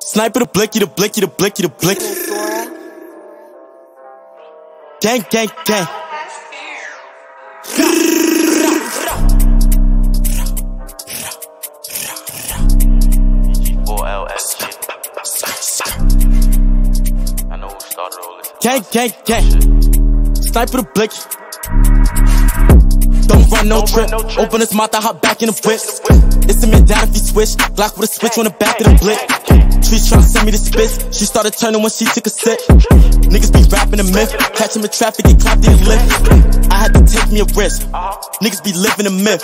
Sniper the blicky, the blicky, the blicky, the blicky. Gang, gang, gang. Gang, gang, gang. Sniper the blicky. Don't run no trip. Open his mouth, I hop back in the whip. It's a man down if he switch. Glock with a switch on the back of the blick. Treesh tryna send me the spits. She started turning when she took a sip. Niggas be rapping a myth. Catch him in traffic, get clapped in Lyft. I had to take me a risk. Niggas be living a myth.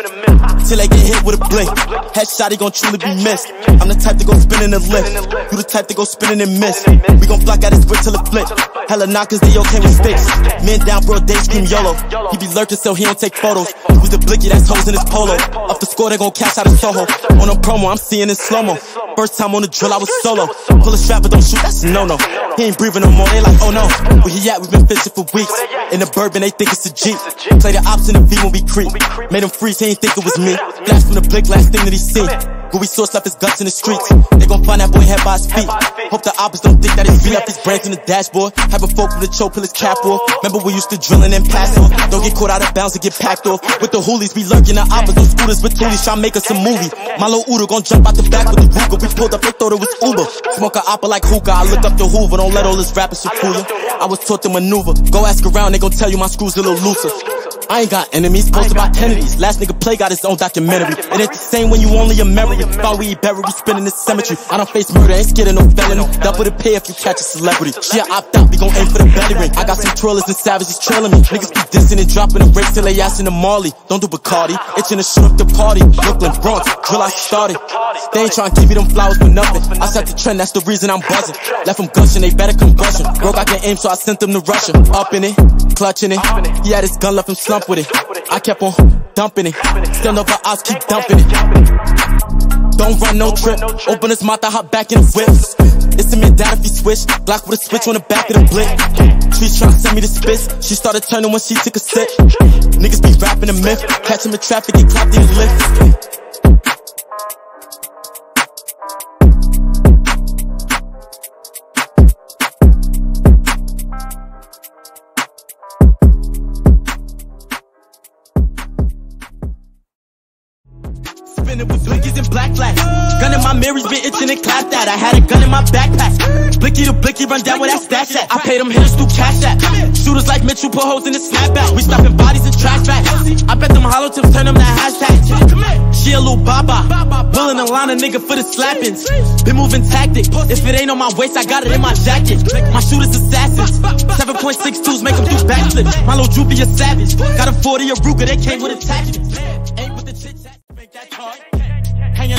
Till they get hit with a blink. Headshot, he gon' truly be missed. I'm the type to go spinning the lift. You the type to go spinning and miss. We gon' block out his brick till it flip. Hella knockers, they okay with sticks. Men down, bro, they scream YOLO. He be lurking so he don't take photos. Who's the blicky that's hoes in his polo? Up the score, they gon' cash out of Soho. On a promo, I'm seeing in slow mo. First time on the drill, I was solo. Pull a strap, but don't shoot, that's no no. He ain't breathing no more, they like, oh no. Where he at? we been fishing for weeks. In the bourbon, they think it's a Jeep. Play the ops in the V when we creep. Made him freeze, he ain't think it was me. Flash from the blick, last thing that he seen. Gooey source left his guts in the streets. They gon' find that boy head by his feet. Hope the ops don't think that it's me. Left his brains in the dashboard. Have a folk with a choke, pull his cap off. Remember we used to drillin' and pass off. Don't get caught out of bounds and get packed off. With the hoolies, we lurking the oppers. Those scooters with toolies, try make us a movie. My little Udo gon' jump out the back with the Ruger. We pulled up, they thought it was Uber. Smoke a oppa like hookah. I look up the Hoover. Don't let all this rapping shit fool you. I was taught to maneuver. Go ask around, they gon' tell you my screws a little looser. I ain't got enemies, posted by Kennedys. Last nigga play got his own documentary. It ain't the same when you only a memory. Thought we buried, we spinning the cemetery. I don't face murder, ain't scared of no felony. Double the pay if you catch a celebrity. She a opt out, we gon' aim for the belly ring. I got some twirlers and savages trailing me. Niggas be dissing and dropping the race till they ass in the Marley. Don't do Bacardi, itching to shoot up the party. Brooklyn, Bronx, drill I started. They ain't trying to give me them flowers for nothing. I set the trend, that's the reason I'm buzzing. Left them gushing, they better combustion. Broke, I can aim, so I sent them to Russia. Up in it, clutching it. He had his gun, left him slump with it. I kept on dumping it. Still over odds, keep dumping it. Don't run no trip. Open his mouth, I hop back in the whips. It's a man down if he switch. Glock with a switch on the back of the blick. Treesh tryna send me the spits. She started turning when she took a sip. Niggas be rapping a myth. Catch him in traffic, get clapped in the Lyft. Spinning with blinkies and black flags. Gun in my mirrors been itching and clapped that. I had a gun in my backpack. Blicky to blicky, run down with that stash at. I paid them hitters through cash app. Shooters like Mitchell put holes in the snapback. We stopping bodies and trash bags. I bet them hollow tips turn them to hashtags. She a little baba. Pulling a line of nigga for the slappings. Been moving tactic. If it ain't on my waist, I got it in my jacket. My shooters assassins. 7.62s make them do backflips. My little droopy a savage. Got a 40 a Ruger, they came with attachments.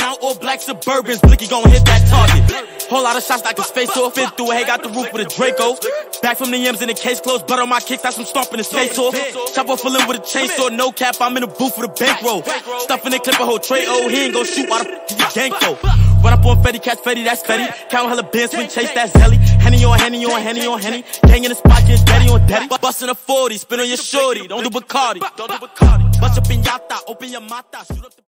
Out all black Suburbans, Blicky gon' hit that target. Whole lot of shots like a space off, fit through a hay, got the roof with a Draco. Back from the M's in the case closed, blood on my kicks, that's some stomping his face off. Chopper full with a chainsaw, no cap, I'm in the booth with a bankroll. Stuffing the clip a whole tray, oh, he ain't gon' shoot, why the f he gank? Run up on Fetty, catch Fetty, that's Fetty. Count hella bands, swing chase, that's Zelly. Henny on Henny on Henny on Henny. Gang in the spot, get daddy on daddy. Bustin' a 40, spin on your shorty, don't do Bacardi. Don't do Bacardi. Bust up in yata, open your mata, shoot up the